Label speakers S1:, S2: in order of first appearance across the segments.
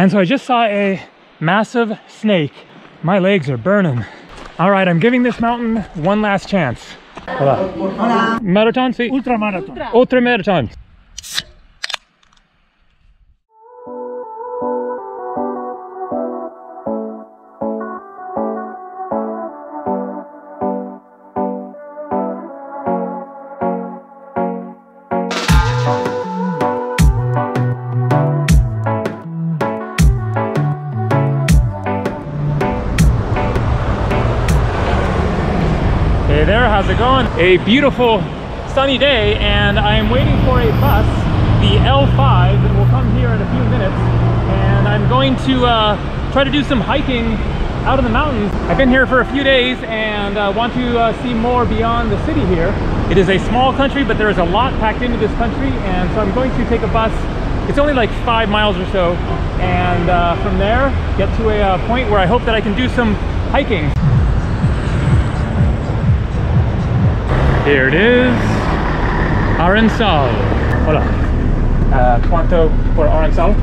S1: And so I just saw a massive snake. My legs are burning. All right, I'm giving this mountain one last chance. Hola.
S2: Hola.
S1: Marathon, sí.
S2: Ultramarathon.
S1: Ultra marathon. Hey how's it going? A beautiful sunny day and I'm waiting for a bus, the L5, that will come here in a few minutes and I'm going to uh, try to do some hiking out in the mountains. I've been here for a few days and uh, want to uh, see more beyond the city here. It is a small country but there is a lot packed into this country and so I'm going to take a bus it's only like five miles or so and uh, from there get to a uh, point where I hope that I can do some hiking. Here it is, Arinsal. Hola. Uh, ¿Cuánto por Arinsal?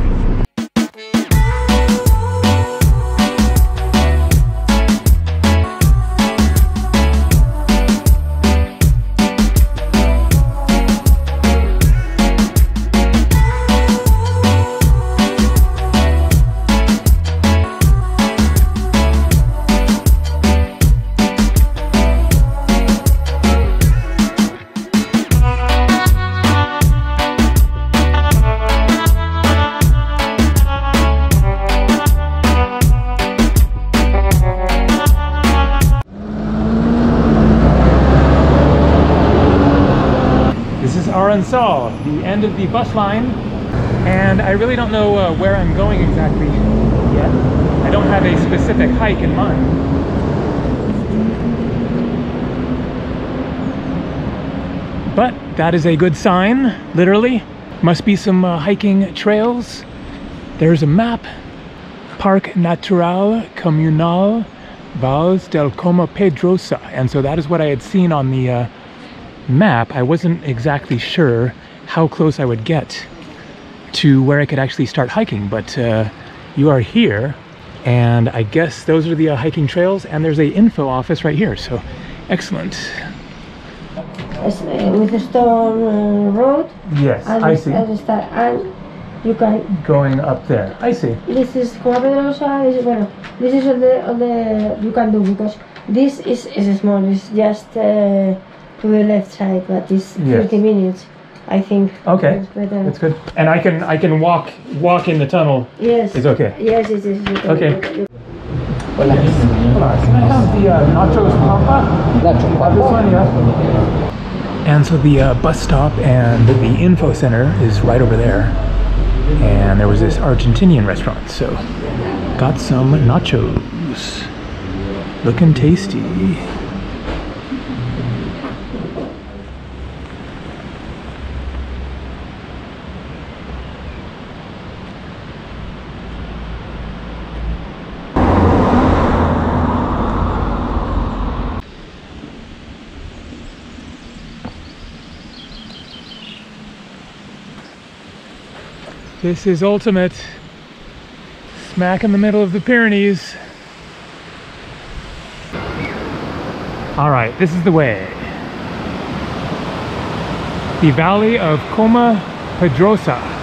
S1: Arinsal, the end of the bus line, and I really don't know uh, where I'm going exactly yet. I don't have a specific hike in mind. But that is a good sign, literally. Must be some uh, hiking trails. There's a map. Parc Natural Comunal Valls del Coma Pedrosa. And so that is what I had seen on the uh, map. I wasn't exactly sure how close I would get to where I could actually start hiking, but uh, you are here. And I guess those are the uh, hiking trails and there's a info office right here. So excellent.
S3: Uh, with the stone uh, road
S1: Yes,
S3: and,
S1: I see.
S3: and, start, and you can
S1: Going up there. I see.
S3: this is Pedrosa this is bueno this is all the all the you can do because this is is small it's just uh, to the left side but it's
S1: Yes.
S3: 30 minutes I think
S1: Okay,
S3: it's better
S1: That's good. And I can I can walk walk in the tunnel.
S3: yes
S1: It's okay.
S3: yes it is you can-
S1: Okay.
S3: you can-
S1: Hola, can I have the uh, nachos papa? Nacho This one, yeah. And so the uh, bus stop and the info center is right over there. And there was this Argentinian restaurant, so got some nachos. Looking tasty. This is ultimate. Smack in the middle of the Pyrenees. All right, this is the way. The valley of Coma Pedrosa.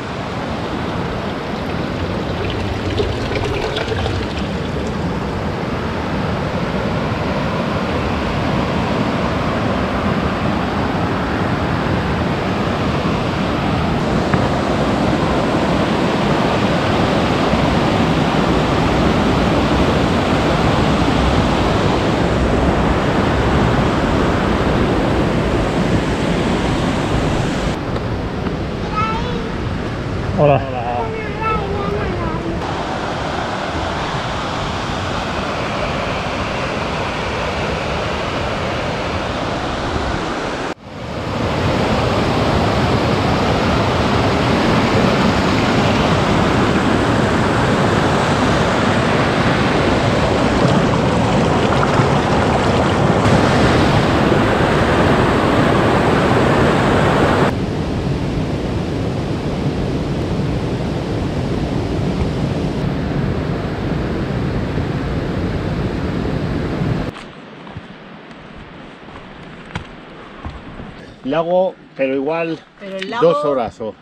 S2: Lago, pero igual
S4: Pero el lago...
S2: dos horas o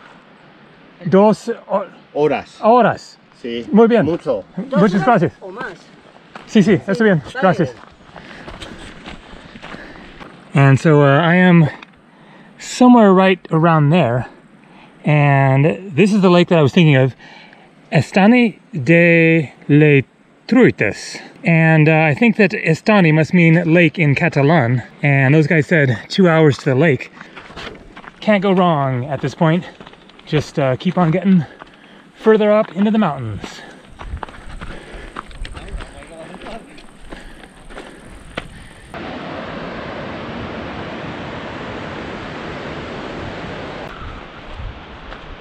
S1: Dos ho-
S2: horas.
S1: horas.
S2: Sí.
S1: Muy bien.
S2: Mucho.
S4: dos
S1: Muchas
S4: horas
S1: gracias.
S4: O más.
S1: Sí, sí, está bien.
S4: Está
S1: Gracias. And so uh, I am somewhere right around there. And this is the lake that I was thinking of. Estany de le Truites. And uh, I think that Estany must mean lake in Catalan. And those guys said two hours to the lake. Can't go wrong at this point. Just uh, keep on getting further up into the mountains.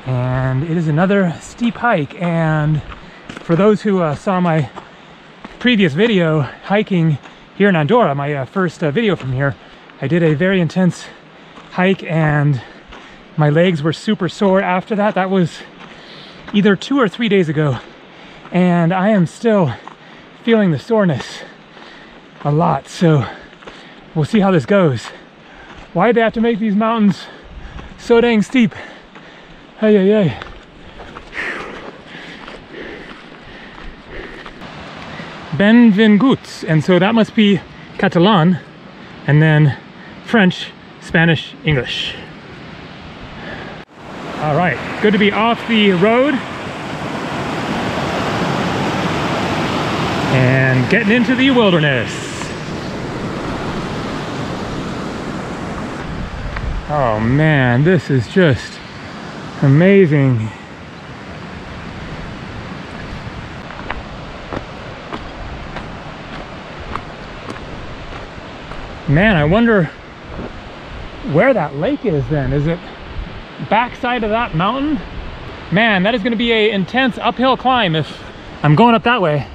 S1: and it is another steep hike and for those who uh, saw my previous video hiking here in Andorra my uh, first uh, video from here I did a very intense hike and my legs were super sore after that. That was either two or three days ago. And I am still feeling the soreness a lot. So we'll see how this goes. Why'd they have to make these mountains so dang steep? Hey, hey, hey. Benvinguts, and so that must be Catalan, and then French, Spanish, English. All right, good to be off the road. And getting into the wilderness. Oh man, this is just amazing. Man, I wonder where that lake is then. Is it backside of that mountain? Man, that is going to be a intense uphill climb if I'm going up that way.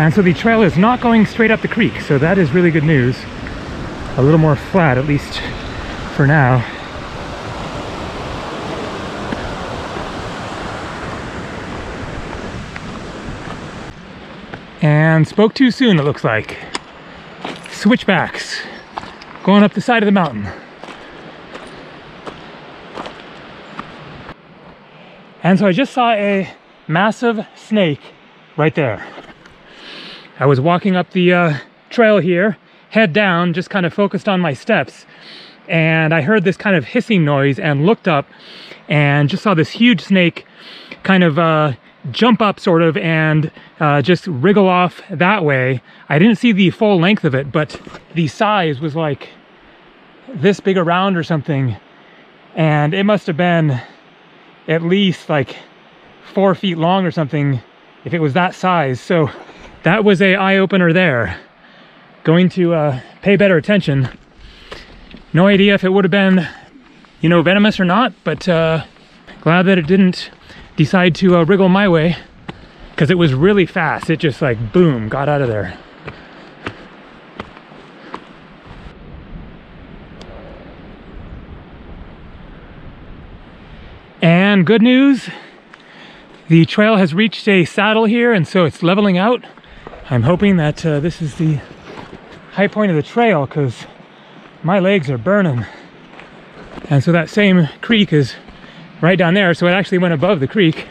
S1: And so the trail is not going straight up the creek, so that is really good news. A little more flat, at least for now. And spoke too soon, it looks like. Switchbacks going up the side of the mountain. And so I just saw a massive snake right there. I was walking up the uh, trail here, head down, just kind of focused on my steps. And I heard this kind of hissing noise and looked up and just saw this huge snake kind of uh, jump up sort of and uh, just wriggle off that way. I didn't see the full length of it, but the size was like this big around or something. And it must have been at least like four feet long or something if it was that size. So that was a eye-opener there. Going to uh, pay better attention. No idea if it would have been, you know, venomous or not, but uh, glad that it didn't decide to uh, wriggle my way because it was really fast. It just like, boom, got out of there. And good news, the trail has reached a saddle here and so it's leveling out. I'm hoping that uh, this is the high point of the trail because my legs are burning. And so that same creek is right down there. So it actually went above the creek.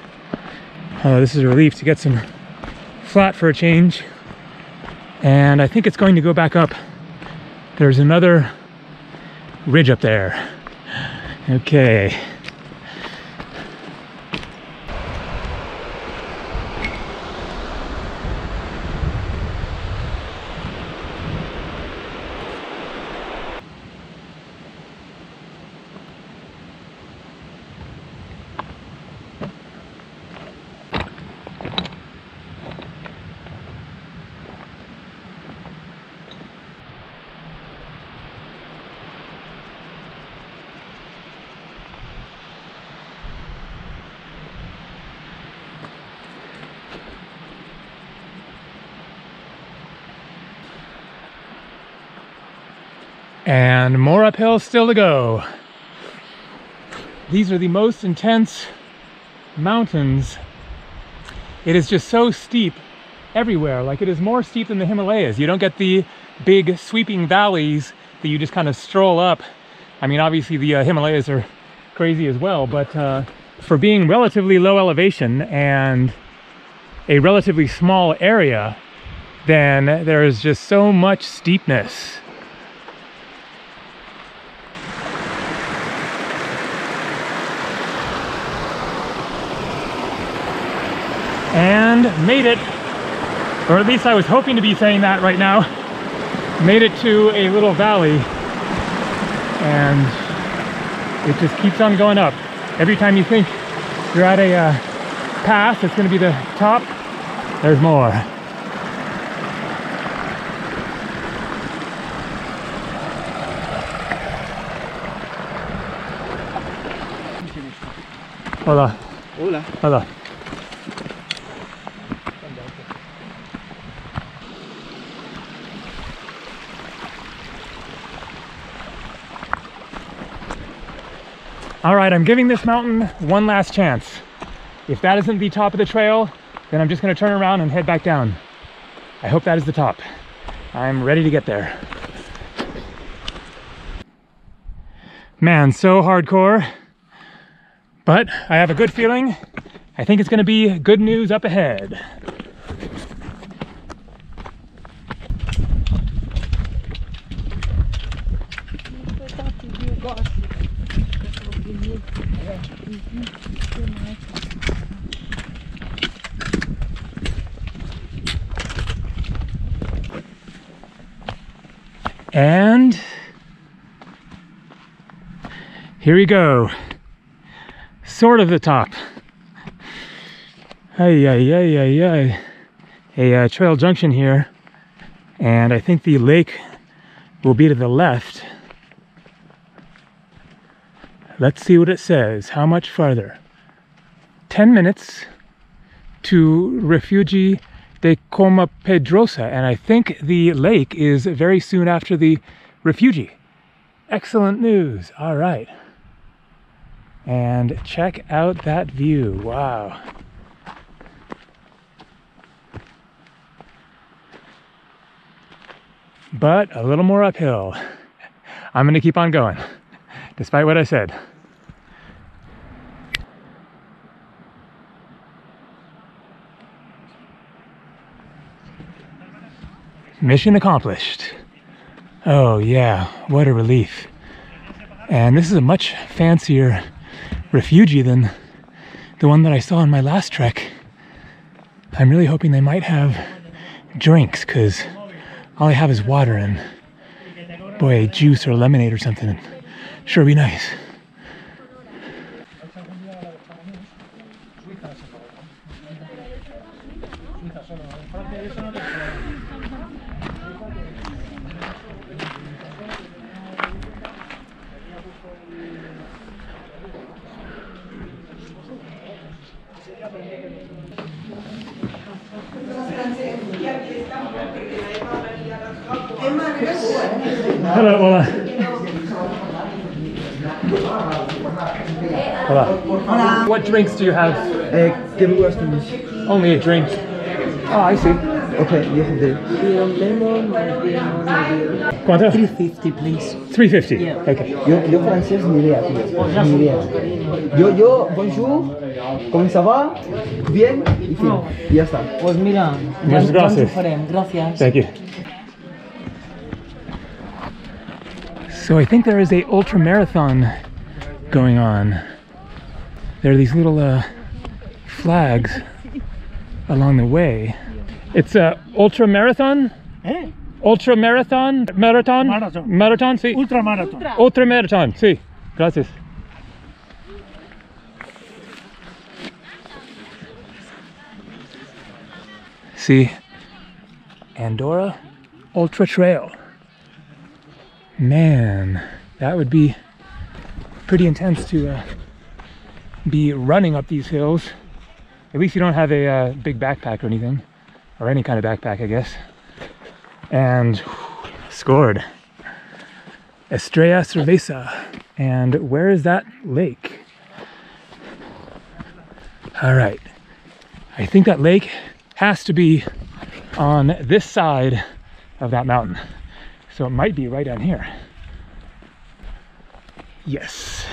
S1: Oh, this is a relief to get some flat for a change. And I think it's going to go back up. There's another ridge up there. Okay. And more uphill still to go. These are the most intense mountains. It is just so steep everywhere. Like it is more steep than the Himalayas. You don't get the big sweeping valleys that you just kind of stroll up. I mean, obviously the uh, Himalayas are crazy as well, but uh, for being relatively low elevation and a relatively small area, then there is just so much steepness. And made it, or at least I was hoping to be saying that right now, made it to a little valley and it just keeps on going up. Every time you think you're at a uh, pass, it's going to be the top, there's more. Hola.
S2: Hola.
S1: Hola. All right, I'm giving this mountain one last chance. If that isn't the top of the trail, then I'm just gonna turn around and head back down. I hope that is the top. I'm ready to get there. Man, so hardcore. But I have a good feeling. I think it's gonna be good news up ahead. And here we go. Sort of the top. Hey, hey, hey, hey, hey. A uh, trail junction here. And I think the lake will be to the left. Let's see what it says. How much farther? 10 minutes to Refugi de Coma Pedrosa. And I think the lake is very soon after the Refugi. Excellent news. All right. And check out that view. Wow. But a little more uphill. I'm going to keep on going, despite what I said. Mission accomplished. Oh yeah, what a relief. And this is a much fancier refugee than the one that I saw on my last trek. I'm really hoping they might have drinks because all I have is water and boy, juice or lemonade or something. Sure be nice. Hello, hola. Hola.
S4: Hola.
S1: What drinks do you have?
S4: Uh, give me
S1: Only a drink. Oh, I see.
S4: Okay, you have the
S1: ¿Cuánto?
S5: 350, please.
S1: 350.
S5: Yeah.
S1: Okay.
S4: Yo, yo francés ni idea, tío. Ni idea. Yo, yo, bonjour, ¿cómo ça va? Bien, y fin.
S5: No.
S4: Y ya está.
S5: Pues mira,
S1: Muchas
S5: ya- ya
S1: gracias.
S5: ens ho farem. Gracias.
S1: Thank you. So I think there is a ultra marathon going on. There are these little uh, flags along the way. It's a ultra marathon.
S6: Eh?
S1: Ultra marathon. Marathon.
S6: Marathon.
S1: Marathon. Sí.
S6: Ultramarathon.
S1: Ultra marathon. Sí. Gracias. See, Andorra Ultra Trail. Man, that would be pretty intense to uh, be running up these hills. At least you don't have a uh, big backpack or anything, or any kind of backpack, I guess. And scored. Estrella Cerveza. And where is that lake? All right. I think that lake has to be on this side of that mountain. So it might be right down here. Yes.